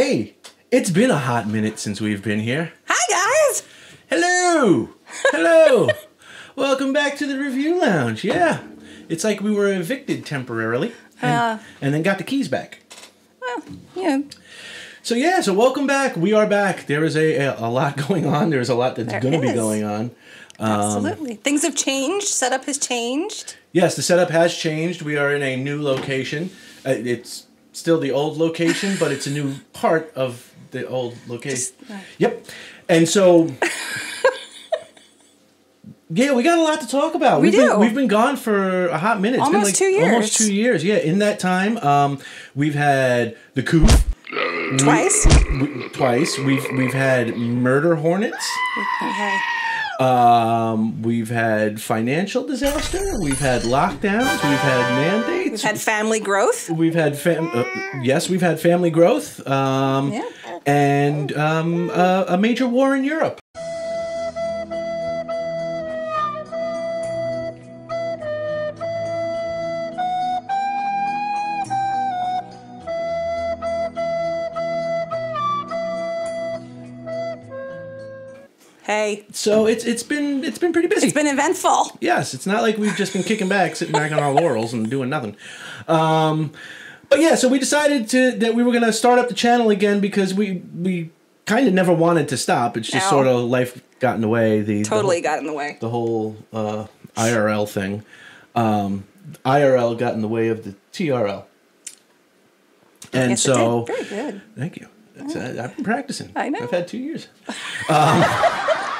Hey, it's been a hot minute since we've been here. Hi guys. Hello! Hello! Welcome back to the review lounge. Yeah. It's like we were evicted temporarily and, Uh. and then got the keys back. Well, yeah, So yeah, so welcome back. We are back. There is a, a, a lot going on. There's a lot that's going to be going on. absolutely. Things have changed. Setup has changed. Yes, the setup has changed. We are in a new location. Uh, it's still the old location, but it's a new part of the old location. Just, uh, Yep. And so Yeah, we got a lot to talk about. We Been, do. we've been gone for a hot minute. It's been Almost two Almost years. two years. Yeah. In that time, um, we've had the coup Twice. w- twice. We've we've had murder hornets. Okay. Um, we've had financial disaster. We've had lockdowns. We've had mandates. We've had family growth. We've had fam- uh, yes, we've had family growth. Um, Yeah. and um, uh, a major war in Europe. So it's it's been it's been pretty busy. it's been eventful. yes, it's not like we've just been kicking back, sitting back on our laurels and doing nothing. Um, but yeah, so we decided to that we were gonna start up the channel again because we we kind of never wanted to stop. It's just No. sort of life got in the way. The the Totally whole- got in the way. the whole uh, IRL thing. Um, IRL got in the way of the TRL. And Yes, so. Very good. thank you. It's, uh, I've been practicing. I know. I've had two years. Um,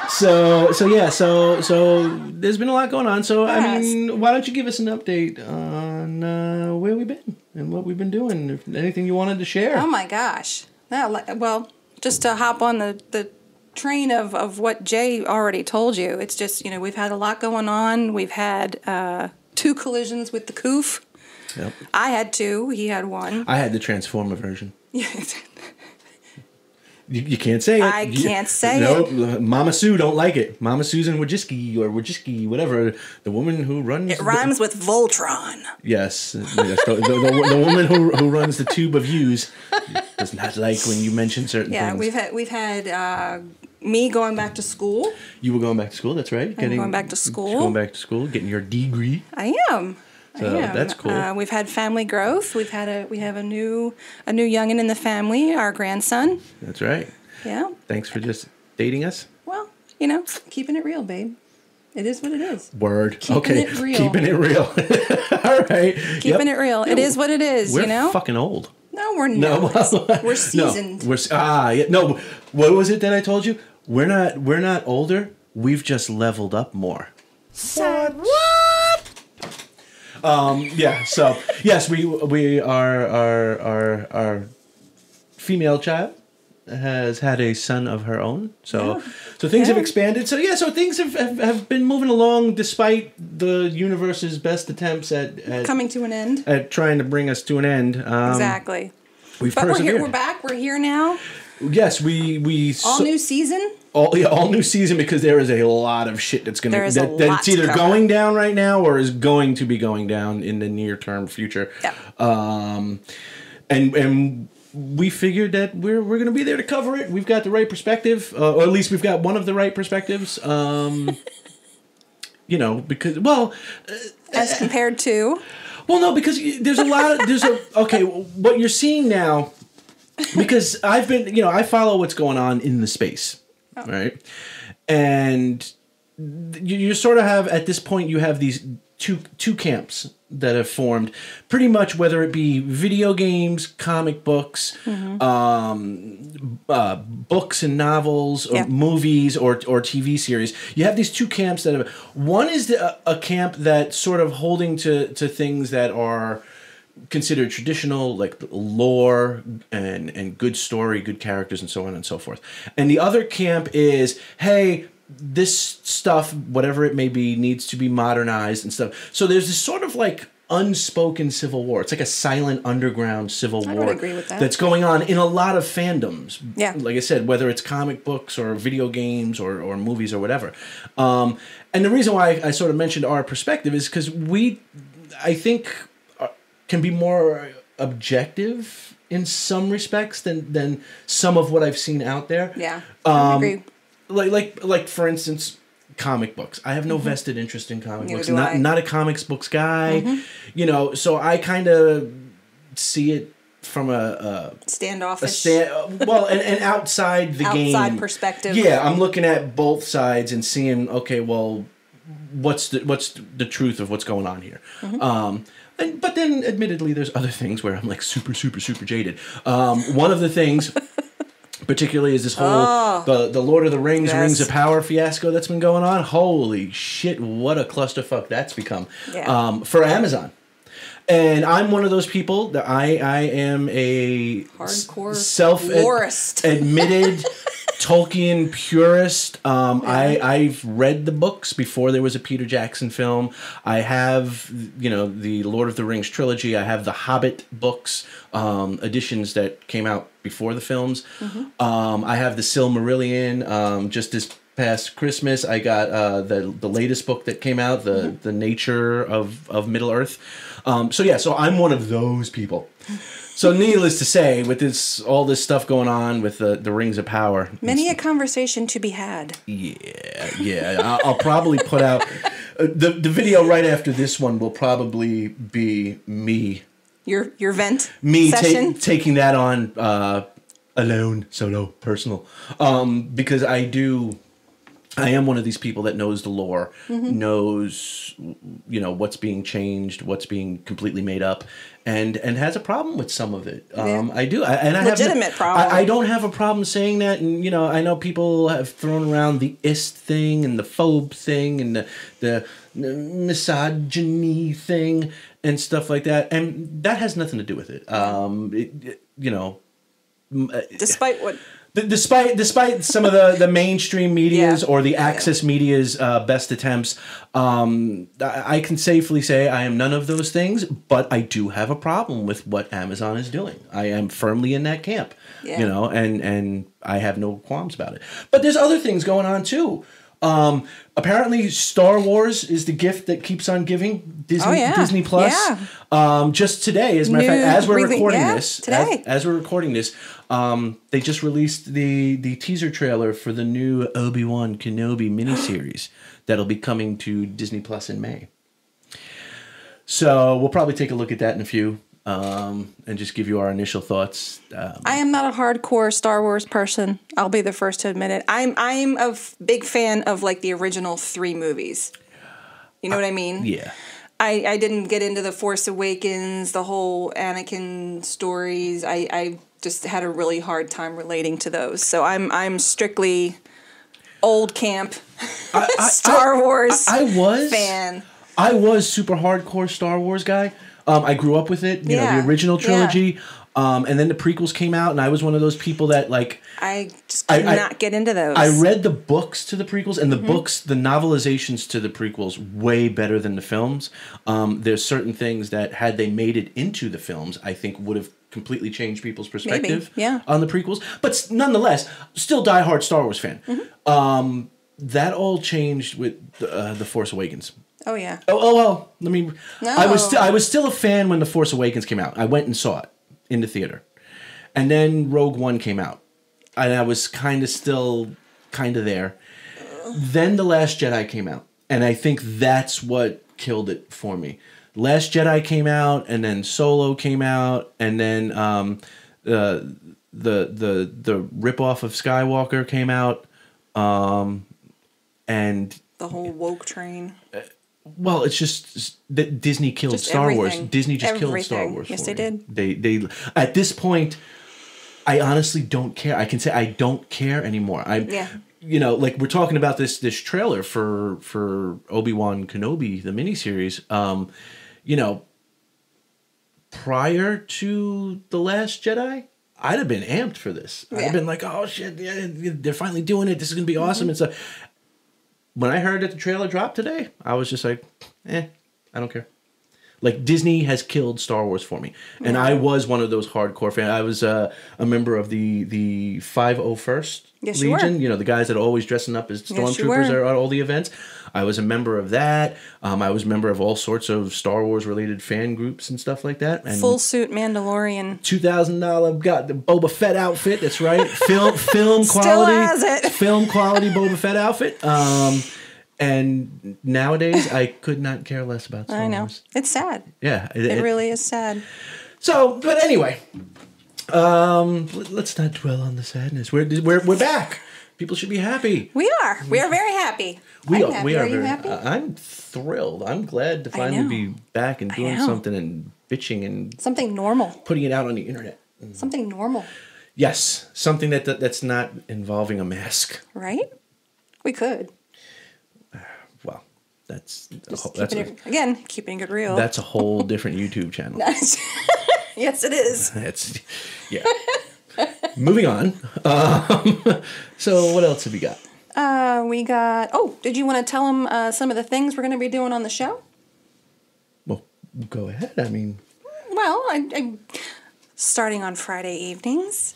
so, so yeah, so so there's been a lot going on. So, I mean, why don't you give us an update on uh, where we've been and what we've been doing? If anything you wanted to share? Oh my gosh. Li- well, just to hop on the, the train of, of what Jay already told you, it's just, you know, we've had a lot going on. We've had uh, two collisions with the coof. Yep. I had two, he had one. I had the Transformer version. You, you can't say it. I You- can't say no, it. Mama Sue don't like it. Mama Susan Wojcicki or Wojcicki, whatever. The woman who runs. it rhymes with Voltron. yes. yes the, the, the, the woman who, who runs the tube of views does not like when you mention certain things. Yeah, things. we've had we've had uh, me going back to school. you were going back to school. That's right. I'm going back to school. Going back to school, getting your degree. I am. So I am. that's cool. Uh, we've had family growth. We've had a we have a new a new youngin in the family, our grandson. That's right. Yeah. Thanks for just dating us. Well, you know, keeping it real, babe. It is what it is. Word. Keeping okay. it real. Keeping it real. All right. Keeping it real. It is what it is. We're you know. fucking old. no, we're No, not. we're seasoned. No, we're ah yeah, no. What was it that I told you? We're not we're not older. We've just leveled up more. what? Um, yeah. So yes, we we are our our our female child has had a son of her own. So Yeah. so things have expanded. So yeah, so things have, have, have been moving along despite the universe's best attempts at at, Coming to an end. at trying to bring us to an end. Um, exactly. We've But we're here. We're back. We're here now. Yes, we we All so- new season. All yeah, all new season because there is a lot of shit that's gonna that, that's to either going down right now or is going to be going down in the near term future. Yeah. Um, and and we figured that we're we're gonna be there to cover it. We've got the right perspective, uh, or at least we've got one of the right perspectives. Um, you know, because well, As compared to. well, no, because there's a lot of there's a okay. What you're seeing now, because I've been, you know, I follow what's going on in the space, right? And you, you sort of have at this point you have these two two camps that have formed, pretty much whether it be video games, comic books, um, uh, books and novels, or Yeah. movies, or or TV series. You have these two camps that have. One is the, a camp that's sort of holding to to things that are considered traditional, like lore and and good story, good characters, and so on and so forth. And the other camp is, hey, this stuff, whatever it may be, needs to be modernized and stuff. So there's this sort of like unspoken civil war. It's like a silent underground civil I war agree with that. that's going on in a lot of fandoms. Yeah. Like I said, whether it's comic books or video games or, or movies or whatever. Um, and the reason why I, I sort of mentioned our perspective is because we, I think, can be more objective in some respects than than some of what I've seen out there. Yeah, I Um, agree. Like like like for instance, comic books. I have no vested interest in comic Mm-hmm. Neither books. Not I. Mm-hmm. not a comics books guy. You know, so I kind of see it from a, a a stand, well, and, and outside the game, Outside perspective. Yeah, I'm looking at both sides and seeing, okay, well, what's the what's the truth of what's going on here? Mm-hmm. Um, and, but then, admittedly, there's other things where I'm like super, super, super jaded. Um, one of the things. Particularly is this whole the the Lord of the Rings Oh. Yes. Rings of Power fiasco that's been going on. Holy shit! What a clusterfuck that's become Yeah. um, for Amazon. And I'm one of those people that I I am a Hardcore self lorist. admitted Tolkien purist. Um, I I've read the books before there was a Peter Jackson film. I have you know the Lord of the Rings trilogy. I have the Hobbit books um, editions that came out before the films. Um, I have the Silmarillion. Um, just this past Christmas, I got uh, the the latest book that came out, the the Nature of of Middle Earth. Um, so yeah, so I'm one of those people. So needless to say, with this all this stuff going on with the the Rings of Power, Many a conversation to be had. yeah, yeah, I'll, I'll probably put out uh, the the video right after this one will probably be me Your your vent me ta- taking that on uh, alone, solo, personal, um, because I do. I am one of these people that knows the lore, Mm-hmm. knows you know what's being changed, what's being completely made up, and and has a problem with some of it. Um, Yeah. I do, I, and I have Legitimate problem. I, I don't have a problem saying that, and you know, I know people have thrown around the ist thing and the phobe thing and the the misogyny thing and stuff like that, and that has nothing to do with it. Um, it, it- you know, Despite what despite despite some of the, the mainstream media's Yeah. or the access media's uh, best attempts, um, I, I can safely say I am none of those things. But I do have a problem with what Amazon is doing. I am firmly in that camp, Yeah. you know, and and I have no qualms about it. But there's other things going on too. Um, apparently, Star Wars is the gift that keeps on giving. Disney Oh, yeah. Disney Plus. Yeah. Um, just today, as a matter of fact, as we're recording yeah, this, today. as, as we're recording this, um, they just released the the teaser trailer for the new Obi Wan Kenobi miniseries that'll be coming to Disney Plus in May. So we'll probably take a look at that in a few, um, and just give you our initial thoughts. Um, I am not a hardcore Star Wars person. I'll be the first to admit it. I'm I'm a f- big fan of like the original three movies. You know what I mean? yeah, I, I didn't get into the Force Awakens, the whole Anakin stories. I, I just had a really hard time relating to those. So I'm I'm strictly old camp Star Wars I was fan. I was super hardcore Star Wars guy. Um, I grew up with it, you know, the original yeah. trilogy. Um, and then the prequels came out, and I was one of those people that like I just I- could I- not get into those. I read the books to the prequels, and the Mm-hmm. books, the novelizations to the prequels, way better than the films. Um, there's certain things that, had they made it into the films, I think would have completely changed people's perspective yeah. on the prequels. But nonetheless, still diehard Star Wars fan. Mm-hmm. Um, that all changed with uh, the Force Awakens. Oh yeah. Oh, oh well. Let me. No. I was still I was still a fan when the Force Awakens came out. I went and saw it in the theater, and then Rogue One came out, and I was kind of still kind of there. Then the Last Jedi came out, and I think that's what killed it for me. Last Jedi came out, and then Solo came out, and then um, the the the the ripoff of Skywalker came out, um, and The whole woke train. Well, it's just that Disney killed Just Star Wars. Disney just killed Star Wars. Yes, they me. did. They they at this point, I honestly don't care. I can say I don't care anymore. I'm Yeah. you know like we're talking about this this trailer for for Obi Wan Kenobi the miniseries. Um, you know, prior to the Last Jedi. I'd have been amped for this. I'd have been like, "Oh shit, yeah, they're finally doing it. This is gonna be awesome." Mm-hmm. And so, when I heard that the trailer dropped today, I was just like, eh, I don't care. Like Disney has killed Star Wars for me, and I was one of those hardcore fans. I was uh, a member of the the five oh first Yes, you. Legion. You know the guys that are always dressing up as stormtroopers were. at all the events. I was a member of that. Um, I was a member of all sorts of Star Wars related fan groups and stuff like that. And Full suit Mandalorian. two thousand dollar got the Boba Fett outfit. That's right, film film quality. Still has it. film quality Boba Fett outfit. Um, and nowadays, I could not care less about Star I know. Wars. It's sad. Yeah, It really is sad. So, but anyway, um, let- let's not dwell on the sadness. We're we're we're back. People should be happy. We are. We are very happy. We I'm are. happy. We are. you very, happy? I'm thrilled. I'm glad to finally be back and doing something and bitching and Something normal. putting it out on the internet. Something normal, Yes, something that, that that's not involving a mask. right? We could. That's a whole, that's a, it, again, keeping it real. that's a whole different YouTube channel. yes, it is. That's yeah. Moving on. Um, so what else have we got? Uh, we got. Oh, did you want to tell them uh, some of the things we're going to be doing on the show? Well, go ahead. I mean, Well, I, I, starting on Friday evenings,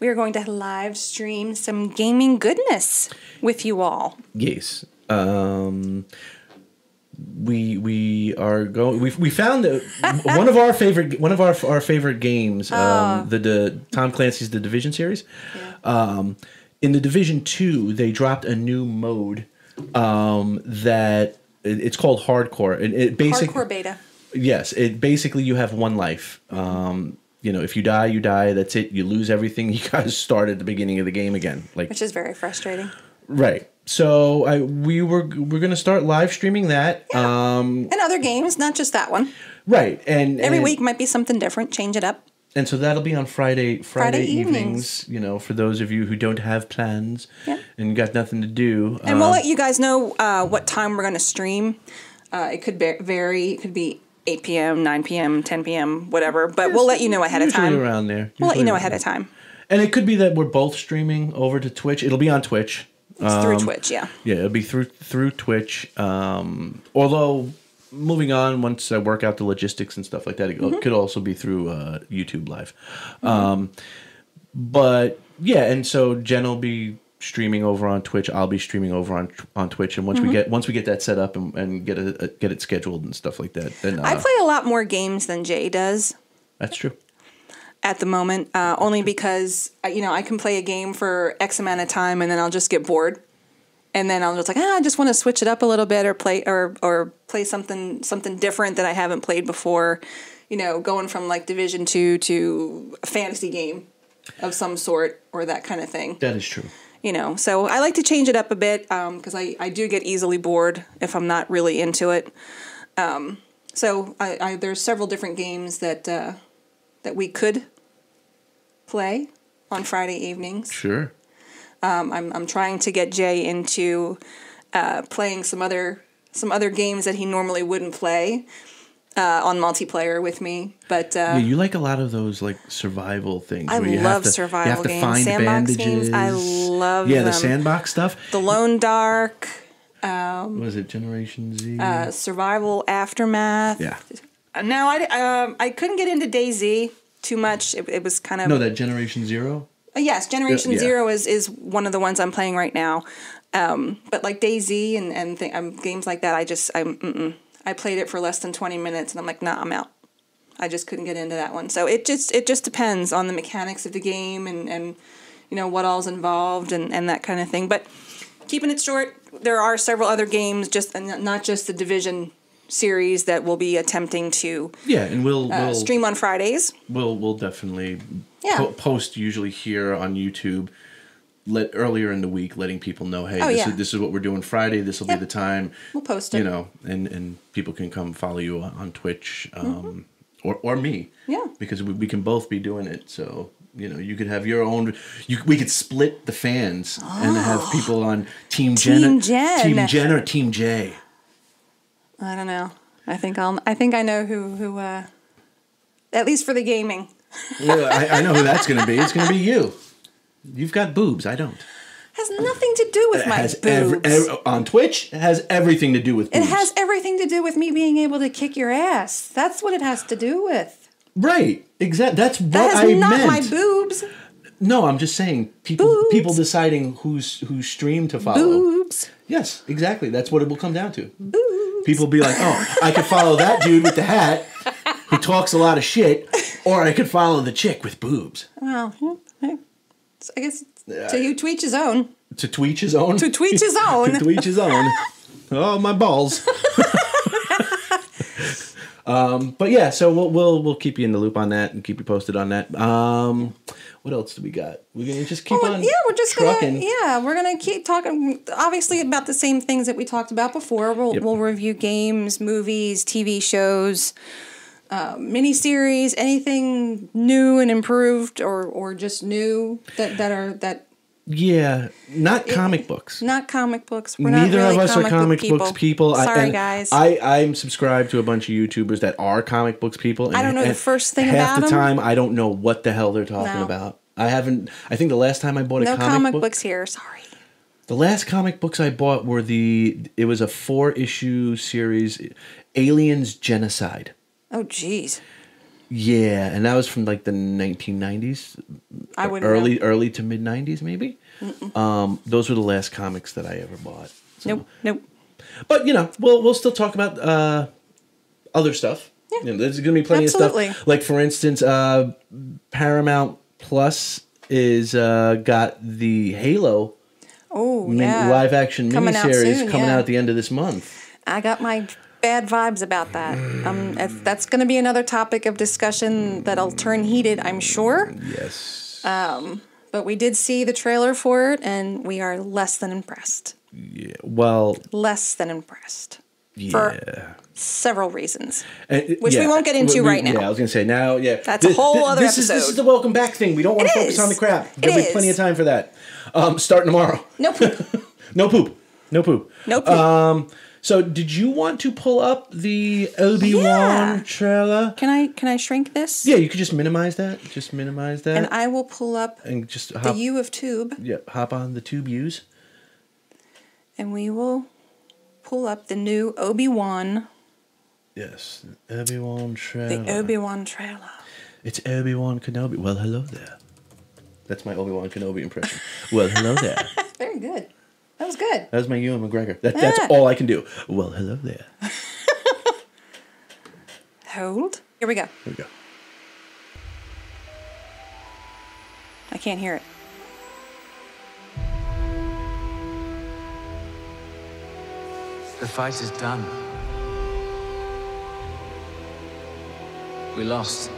we are going to live stream some gaming goodness with you all. yes. Um, we we are going. We we found that one of our favorite one of our our favorite games, um, the, the Tom Clancy's The Division series. Um, in the Division Two, they dropped a new mode um, that it- it's called Hardcore, and it basically Hardcore beta. Yes, it basically you have one life. Um, you know, if you die, you die. That's it. You lose everything. You to start at the beginning of the game again. Like Which is very frustrating. Right. So I we were we're gonna start live streaming that. Um, And other games, not just that one. right. And Every and, week might be something different. Change it up. and so that'll be on Friday Friday, Friday evenings, evenings. You know, for those of you who don't have plans Yep. and got nothing to do. And we'll um, let you guys know uh, what time we're going to stream. Uh, it could va- vary. It could be 8 p.m., 9 p.m., 10 p.m., whatever. But we'll let you know ahead of usually time. around there. We'll let you know ahead of time. And it could be that we're both streaming over to Twitch. It'll be on Twitch. It's through Um, Twitch, yeah. Yeah, it'll be through through Twitch. Um, although moving on, once I work out the logistics and stuff like that, it Mm-hmm. could also be through uh, YouTube Live. Um, but yeah, and so Jen will be streaming over on Twitch. I'll be streaming over on on Twitch, and once Mm-hmm. we get once we get that set up and, and get it get it scheduled and stuff like that, then uh, I play a lot more games than Jay does that's true. At the moment, uh, only because uh, you know I can play a game for X amount of time and then I'll just get bored, and then I'll just like ah, I just want to switch it up a little bit or play or or play something something different that I haven't played before, you know, going from like Division two to a fantasy game of some sort or that kind of thing. That is true. you know so i like to change it up a bit because I, I do get easily bored if i'm not really into it um, so I, I, there's several different games that uh, that we could play on friday evenings Sure. um, I'm, I'm trying to get jay into uh, playing some other some other games that he normally wouldn't play uh, on multiplayer with me but uh, Yeah, you like a lot of those like survival things. I love have to, survival you have to games. find Sandbox bandages. games, I love Yeah, the sandbox stuff. the Long Dark Was it Generation Z? uh, survival aftermath yeah. Uh, No, I, um, I couldn't get into DayZ too much. It, it was kind of No, that Generation Zero. Uh, yes. Generation Yeah. Zero is is one of the ones I'm playing right now. Um, but like DayZ and and th- um, games like that, I just I mm-mm. I played it for less than twenty minutes and I'm like, nah, I'm out. I just couldn't get into that one. So it just it just depends on the mechanics of the game and and you know what all's involved and and that kind of thing. But keeping it short, there are several other games, just and not just the Division series that we'll be attempting to Yeah, and we'll uh, we'll, stream on Fridays. we'll we'll definitely Yeah. po- post usually here on YouTube. Let earlier in the week, letting people know, hey, Oh, this yeah. is this is what we're doing Friday. This will Yep. be the time. We'll post You know, and and people can come follow you on, Twitch, um, or or me. Mm-hmm. Yeah. because we, we can both be doing it. So you know, you could have your own. You we could split the fans and have people on Team Jen, Team Jen. Team Jen, or Team J. I don't know. I think I'll. I think I know who who. Uh, at least for the gaming. Well, I, I know who that's going to be. It's going to be you. You've got boobs. I don't. has nothing to do with It my boobs. every, ev- on Twitch it has everything to do with it has everything to do with me being able to kick your ass. That's what it has to do with. right. Exactly. That's what That has I not meant. my boobs. No, I'm just saying people Boobs. people deciding who's whose stream to follow. Boobs. Yes, exactly. That's what it will come down to. People be like, "Oh, I could follow that dude with the hat who talks a lot of shit, or I could follow the chick with boobs." Well, hmm, I guess to you tweet his own. To tweet his own. To tweet his own. to tweet his own. Oh, my balls. um, but yeah, so we'll we'll we'll keep you in the loop on that and keep you posted on that. Um, what else do we got? We're gonna just keep Well, on. yeah, we're just trucking. gonna yeah, we're gonna keep talking obviously about the same things that we talked about before. We'll Yep. we'll review games, movies, TV shows, uh, miniseries, anything new and improved or or just new that that are that Yeah, not comic books. not comic books. We're not Neither really of us are book comic books people. I- Sorry, and guys. I I'm subscribed to a bunch of YouTubers that are comic books people. And, I don't know the first thing half about the 'em. time. I don't know what the hell they're talking No. about. I haven't. I think the last time I bought a no comic, comic book, books here. Sorry. the last comic books I bought were the. It was a four issue series, Aliens Genocide. Oh, jeez. Yeah, and that was from like the 1990s, I wouldn't early know. early to mid 90s maybe. Um, those were the last comics that I ever bought. So- Nope. Nope. But you know, we'll we'll still talk about uh, other stuff. Yeah. You know, there's going to be plenty of Absolutely. stuff. Like for instance, uh, Paramount Plus is uh, got the Halo Oh, min- yeah. live action Coming out miniseries soon, coming yeah. out at the end of this month. I got my bad vibes about that. Um, that's going to be another topic of discussion that'll turn heated, I'm sure. Yes. But we did see the trailer for it, and we are less than impressed. yeah. Well. Less than impressed. Yeah. For several reasons. And- Which we won't get into right now. Yeah, I was gonna say now. Yeah, That's a whole other this Is, this is the welcome back thing. We don't want to focus is. on the crap. There'll be is. plenty of time for that. Um, starting tomorrow. No poop. No poop. No poop. No poop. Um. So, did you want to pull up the Obi Wan Yeah. trailer? can I can I shrink this? Yeah, you could just minimize that. Just minimize that, And I will pull up and just the hop. U of tube, yeah, hop on the tube use. and we will pull up the new Obi Wan, Yes, Obi Wan trailer. the Obi Wan trailer. It's Obi Wan Kenobi. Well, hello there. That's my Obi Wan Kenobi impression. well, hello there. Very good. That was good. That was my Ewan McGregor. That, that's Ah. all I can do. Well, hello there. Hold. Here we go. Here we go. I can't hear it. The fight is done. We lost.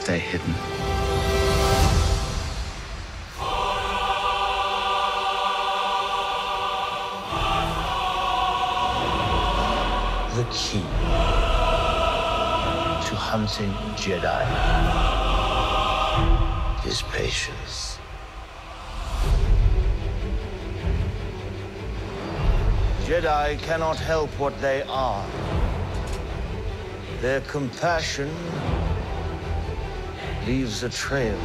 Stay hidden. the key to hunting Jedi is patience. Jedi cannot help what they are. Their compassion leaves a trail.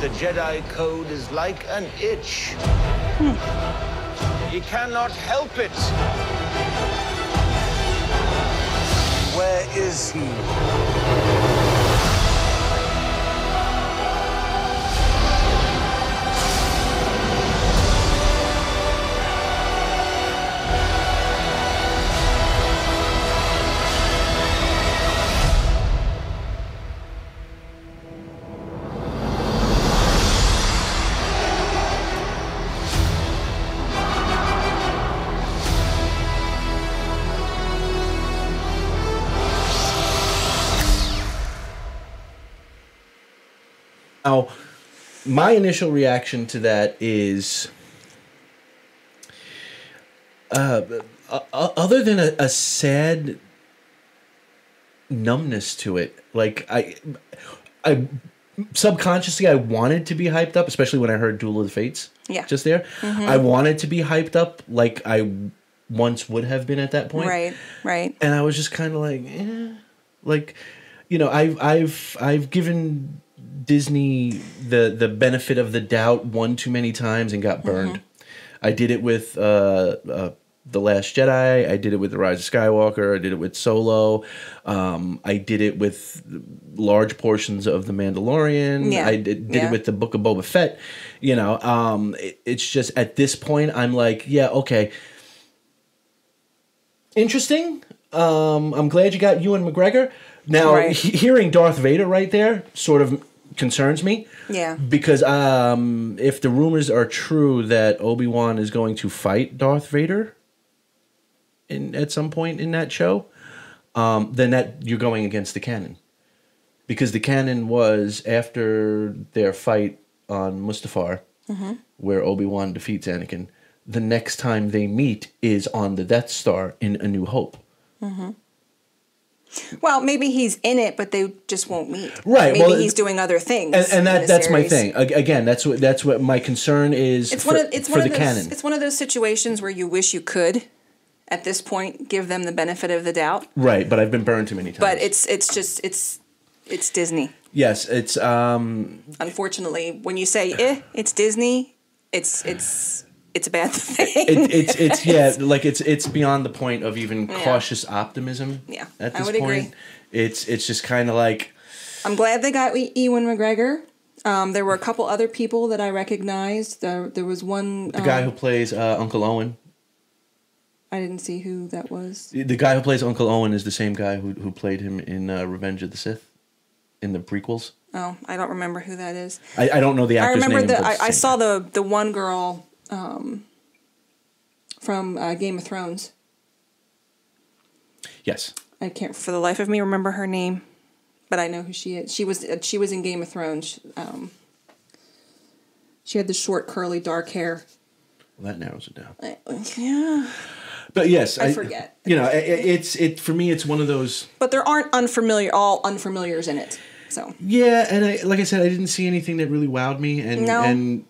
The Jedi Code is like an itch. He cannot help it. Where is he? Now, my initial reaction to that is, uh, other than a, a sad numbness to it, like I, I, subconsciously I wanted to be hyped up, especially when I heard Duel of the Fates. Yeah. Just there, I wanted to be hyped up like I once would have been at that point. Right, right. and I was just kind of like, eh. like, you know, I've I've I've given Disney the the benefit of the doubt one too many times and got burned. I did it with uh, uh, the Last Jedi. I did it with the Rise of Skywalker. I did it with Solo. Um, I did it with large portions of the Mandalorian. Yeah, I did, did yeah. it with the Book of Boba Fett. You know, um, it- it's just at this point I'm like, yeah, okay interesting. Um, I'm glad you got Ewan McGregor. Now, Right. he- hearing Darth Vader right there sort of concerns me. Yeah. Because um, if the rumors are true that Obi Wan is going to fight Darth Vader in at some point in that show, um, then that you're going against the canon. Because the canon was after their fight on Mustafar, where Obi Wan defeats Anakin. The next time they meet is on the Death Star in A New Hope. Well, maybe he's in it, but they just won't meet. Right, Maybe well, he's doing other things. and, and that that's my thing. Again, that's what that's what my concern is. It's for, one of it's one the of those canon. it's one of those situations where you wish you could, at this point, give them the benefit of the doubt. right, but I've been burned too many times. But it's it's just it's it's Disney. yes, it's um Unfortunately, when you say eh, it's Disney, it's it's it's a bad thing. it, it's it's yeah like it's it's beyond the point of even cautious optimism. Yeah, at I this would point, agree. it's it's just kind of like I'm glad they got Ewan McGregor. Um, there were a couple other people that I recognized. There, there was one. the guy um, who plays uh, Uncle Owen. I didn't see who that was. The guy who plays Uncle Owen is the same guy who who played him in uh, Revenge of the Sith, in the prequels. Oh, I don't remember who that is. I, I don't know the I actor's remember name. the I, I saw guy. the the one girl um, from uh, Game of Thrones. yes. I can't for the life of me remember her name, but I know who she is. She was uh, she was in Game of Thrones. Um, she had the short curly dark hair. Well, that narrows it down. Uh, Yeah, But yes, I forget. You know, i- i- it's it for me. It's one of those. but there aren't unfamiliar all unfamiliars in it. So Yeah, and I like I said, I didn't see anything that really wowed me, and No. and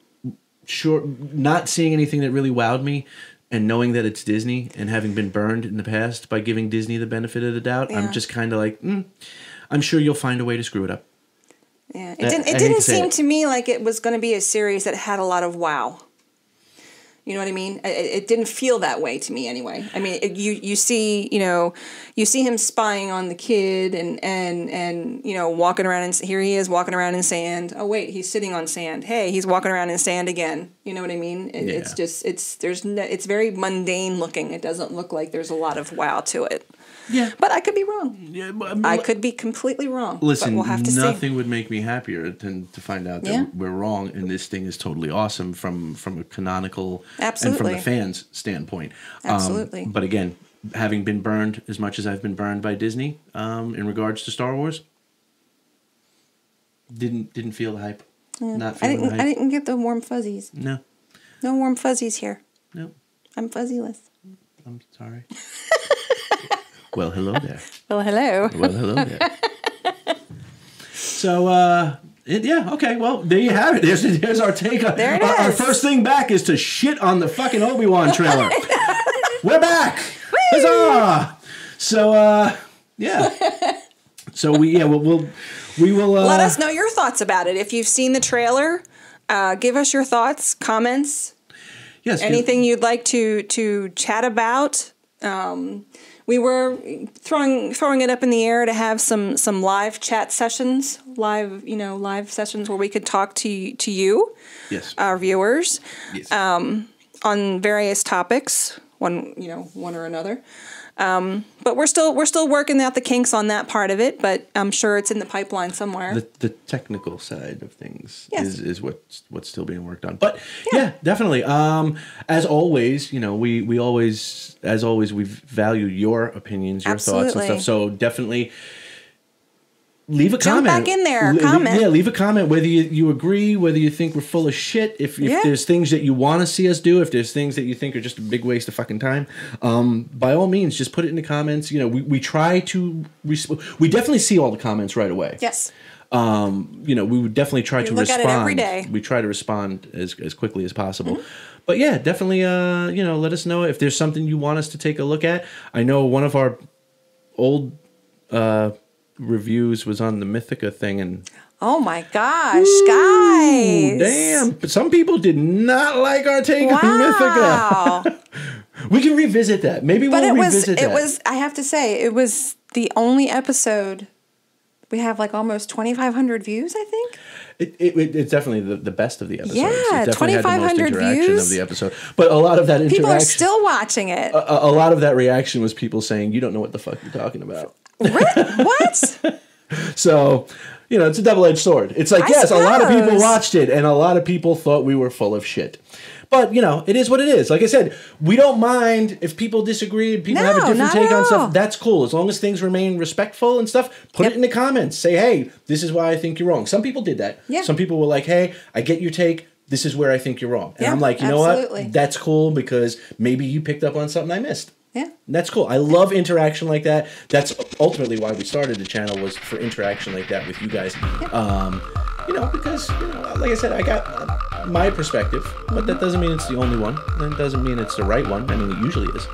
sure, not seeing anything that really wowed me, and knowing that it's Disney, and having been burned in the past by giving Disney the benefit of the doubt, Yeah. I'm just kind of like, mm, I'm sure you'll find a way to screw it up. yeah, it didn't I it didn't to seem it. to me like it was going to be a series that had a lot of wow. You know what I mean? It, it didn't feel that way to me anyway. I mean, it, you you see, you know, you see him spying on the kid and and and you know walking around and here he is walking around in sand. Oh wait, he's sitting on sand. Hey, he's walking around in sand again. You know what I mean? It, It's just it's there's no, it's very mundane looking. It doesn't look like there's a lot of wow to it. Yeah, But I could be wrong. yeah. But, I could be completely wrong. Listen, but we'll have to see. nothing would make me happier than to find out that Yeah. we're wrong, and this thing is totally awesome from from a canonical and from the fans' standpoint. Um, Absolutely. but again, having been burned as much as I've been burned by Disney um, in regards to Star Wars, didn't didn't feel the hype. Not I feeling didn't. the hype. I didn't get the warm fuzzies. No, No warm fuzzies here. no. I'm fuzzyless. I'm sorry. well, hello there. Well, hello. Well, hello there. so, uh, it, yeah, okay. Well, there you have it. There's, there's our take. On, There it our, our first thing back is to shit on the fucking Obi Wan trailer. We're back. Huzzah! So, uh, yeah. So we yeah we'll, we'll we will uh, Let us know your thoughts about it. If you've seen the trailer, uh, give us your thoughts, comments, yes anything you'd like to to chat about. Um, we were throwing throwing it up in the air to have some some live chat sessions, live you know live sessions where we could talk to to you, yes our viewers, yes. Um, on various topics, one you know one or another. Um, but we're still we're still working out the kinks on that part of it. But I'm sure it's in the pipeline somewhere. the, the technical side of things Yes. is, is what's what's still being worked on. But yeah, definitely. Um, as always, you know, we we always as always we value your opinions, your thoughts and stuff. So definitely leave a Jump comment. back in there, Le- comment. yeah, leave a comment whether you, you agree, whether you think we're full of shit, if, if Yeah. there's things that you want to see us do, if there's things that you think are just a big waste of fucking time, um, by all means, just put it in the comments. You know, we, we try to, resp- we definitely see all the comments right away. yes. um, you know, we would definitely try We to respond. every day. We try to respond as as quickly as possible. Mm-hmm. But yeah, definitely, uh, you know, let us know if there's something you want us to take a look at. I know one of our old uh, reviews was on the Mythica thing, and Oh my gosh, guys! damn, some people did not like our take on Mythica. We can revisit that. Maybe but we'll it was revisit it that. was I have to say it was the only episode we have like almost 2500 views I think. It, it, it- it's definitely the, the best of the episodes. Yeah, it definitely had the most 2,500 interaction views. of the episode. But a lot of that interaction, People are still watching it. a, a lot of that reaction was people saying, "You don't know what the fuck you're talking about." what? So, you know, it's a double edged sword. It's like, I yes, a lot of people watched it, and a lot of people thought we were full of shit. But you know, it is what it is. Like I said, we don't mind if people disagree and people have a different take on stuff. That's cool as long as things remain respectful and stuff. Put Yep. it in the comments. Say, hey, this is why I think you're wrong. Some people did that. Yeah. Some people were like, hey, I get your take. This is where I think you're wrong. And Yeah, I'm like, you know absolutely. what? That's cool because maybe you picked up on something I missed. Yeah. That's cool. I love interaction like that. That's ultimately why we started the channel was for interaction like that with you guys. Um, you know, because you know, like I said, I got my perspective, but that doesn't mean it's the only one. And it doesn't mean it's the right one. I mean, it usually is,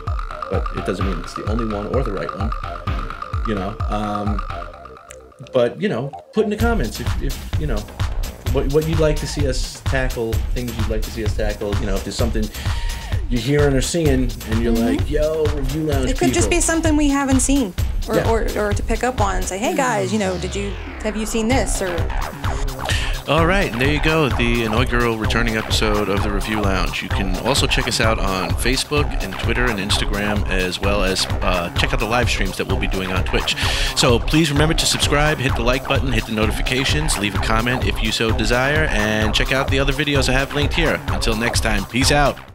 but it doesn't mean it's the only one or the right one. You know. Um, but you know, put in the comments if, if you know what what you'd like to see us tackle, things you'd like to see us tackle. You know, if there's something you're hearing or seeing, and you're like, "Yo, review lounge." Mm-hmm. It could just be something we haven't seen, or, Yeah. or, or to pick up on and say, "Hey guys, you know, did you have you seen this?" Or All right, and there you go, the inaugural returning episode of the Review Lounge. You can also check us out on Facebook and Twitter and Instagram, as well as uh, check out the live streams that we'll be doing on Twitch. So please remember to subscribe, hit the like button, hit the notifications, leave a comment if you so desire, and check out the other videos I have linked here. Until next time, peace out.